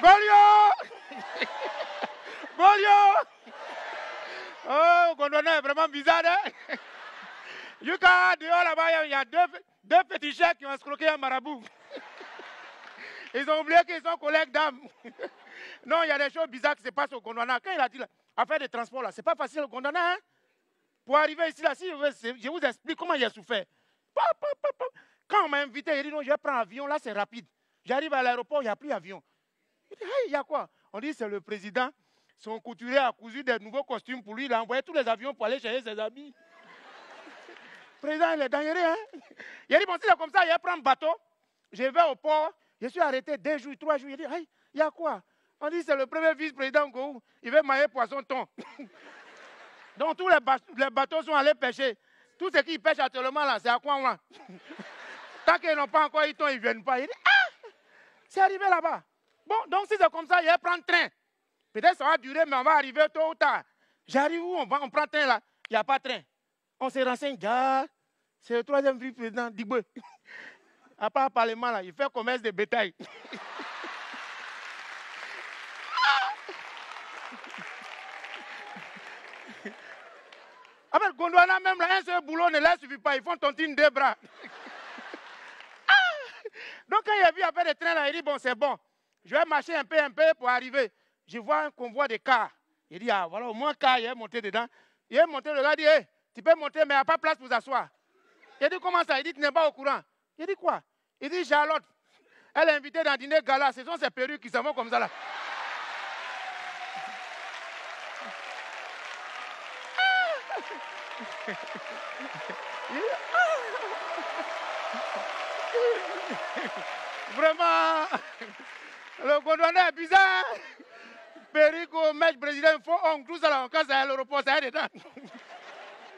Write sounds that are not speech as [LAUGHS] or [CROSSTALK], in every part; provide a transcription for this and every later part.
Golio Golio Oh, Gondwana est vraiment bizarre, hein? Yuka, dehors là-bas, il y a deux, deux petits chats qui ont escroqué un marabout. Ils ont oublié qu'ils sont collègues d'âme. Non, il y a des choses bizarres qui se passent au Gondwana. Quand il a dit affaire de transport là, c'est pas facile au Gondwana, hein? Pour arriver ici là, si je, vous explique comment il a souffert. Quand on m'a invité, il dit non, je prendre l'avion, là c'est rapide. J'arrive à l'aéroport, il n'y a plus d'avion. Il dit, il y a quoi? On dit c'est le président. Son couturier a cousu des nouveaux costumes pour lui. Il a envoyé tous les avions pour aller chercher ses amis. le [LAUGHS] président, il est dangereux. Hein? Il a dit, bon, si c'est comme ça, il va prendre bateau. Je vais au port. Je suis arrêté deux jours, trois jours. Il dit, il y a quoi? On dit, c'est le premier vice-président Il veut mailler poisson thon. [LAUGHS] Donc tous les, bateaux sont allés pêcher. Tout ce qu'ils pêchent actuellement là, c'est à quoi [LAUGHS] Tant qu'ils n'ont pas encore eu ils ne viennent pas. Il dit, ah, c'est arrivé là-bas. Bon, donc si c'est comme ça, il va prendre train. Peut-être ça va durer, mais on va arriver tôt ou tard. J'arrive où? On, va, on prend train là Il n'y a pas de train. On se renseigne, c'est le troisième vice-président d'Igbe. [LAUGHS] À part le parlement là, il fait commerce de bétail. [LAUGHS] Avec Gondwana même là, un seul boulot ne leur suffit pas, ils font tontine deux bras. [LAUGHS] Quand il a vu après le train là, il dit bon c'est bon, je vais marcher un peu un peu pour arriver. Je vois un convoi de cars. Il dit ah voilà au moins car, il est monté dedans. Il est monté, le gars dit hey, tu peux monter mais il n'y a pas place pour s'asseoir. Il dit comment ça? Il dit tu n'es pas au courant. Il dit quoi? Il dit Charlotte, elle est invitée dans dîner gala, ce sont ces perruques qui s'en vont comme ça là. [LAUGHS] [LAUGHS] Vraiment, le Gondwana est bizarre. Perico, maître président, il faut on tout ça là, quand à l'aéroport, ça est dedans.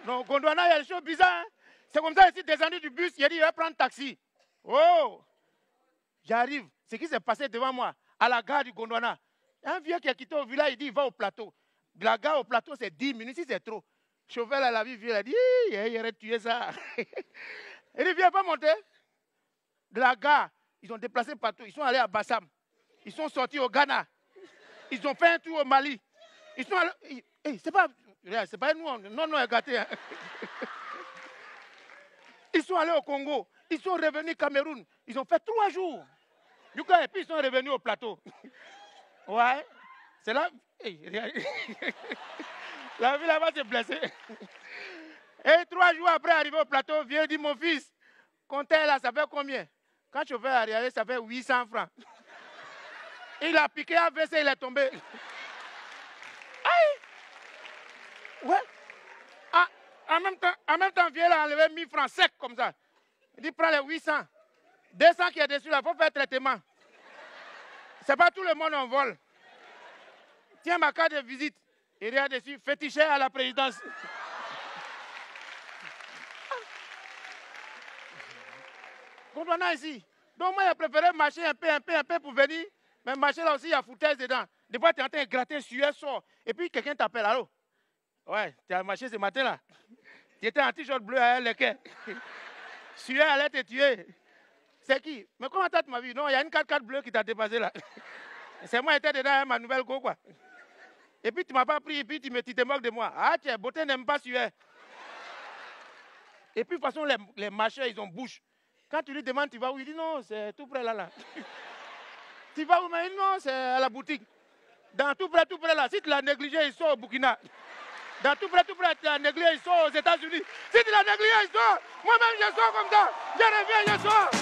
Donc, Gondwana, il y a des choses bizarres. C'est comme ça, ici, descendu du bus, il a dit, il va prendre taxi. Oh, j'arrive. Ce qui s'est passé devant moi, à la gare du Gondwana. Un vieux qui a quitté au village, il dit, il va au plateau. La gare au plateau, c'est 10 minutes, si c'est trop. Chauffeur, là, la vie, il a dit, il aurait tué ça. [LAUGHS] il dit, viens pas monter. De la gare, ils ont déplacé partout. Ils sont allés à Bassam. Ils sont sortis au Ghana. Ils ont fait un tour au Mali. Ils sont allés. c'est pas. C'est pas nous, non, non, gâté. Hein. [LAUGHS] Ils sont allés au Congo. Ils sont revenus au Cameroun. Ils ont fait trois jours. Du coup, et puis ils sont revenus au plateau. [LAUGHS] Ouais. C'est là. [LAUGHS] La vie là-bas s'est blessée. Et trois jours après, arrivé au plateau, vieux dit Mon fils, comptez là, ça fait combien? Quand je vais arriver, ça fait 800 francs. [LAUGHS] Il a piqué un WC, il est tombé. [LAUGHS] Aïe Ouais. Ah, en même temps, en même temps, vieux a enlevé 1000 francs secs comme ça. Il dit Prends les 800. 200 qui est dessus là, il faut faire traitement. C'est pas tout le monde en vol. Tiens ma carte de visite. Il y a dessus fétiché à la présidence. [LAUGHS] Comprenez ici. Donc moi, j'ai préféré marcher un peu, un peu, un peu pour venir. Mais marcher là aussi, il y a foutaise dedans. Des fois, tu es en train de gratter, sueur sort. Et puis, quelqu'un t'appelle, allô? Ouais, tu as marché ce matin là. Tu étais en t-shirt bleu à l'équerre. [LAUGHS] Sueur allait te tuer. C'est qui? Mais comment tu m'as vu Non, il y a une 4x4 bleue qui t'a dépassé là. [LAUGHS] C'est moi qui étais dedans, ma nouvelle go quoi. Et puis tu m'as pas pris, et puis tu, me, te moques de moi. Ah tiens, beauté n'aime pas suer. Et puis de toute façon, les, les marcheurs, ils ont bouche. Quand tu lui demandes, tu vas où? Il dit non, c'est tout près là, là. [LAUGHS] tu vas où? Mais non, c'est à la boutique. Dans tout près, tout près là. Si tu l'as négligé, il sort au Burkina. Dans tout près, tout près, tu l'as négligé, il sort aux États-Unis. Si tu l'as négligé, il sort. Moi-même, je sors comme ça. Je reviens. Je sors.